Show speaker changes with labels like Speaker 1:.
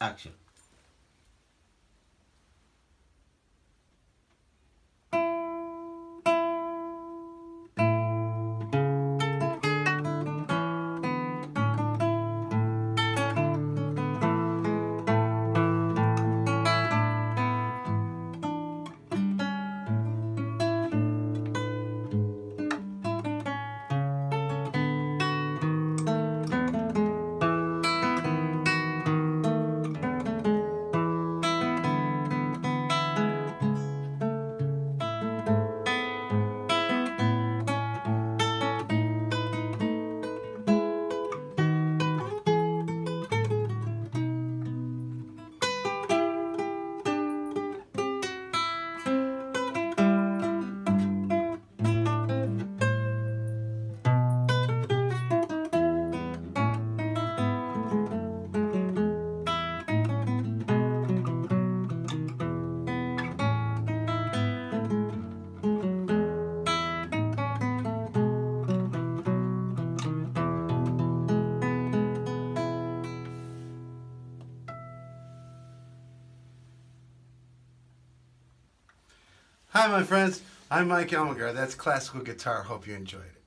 Speaker 1: Action. Hi, my friends. I'm Mike Elmiger. That's classical guitar. Hope you enjoyed it.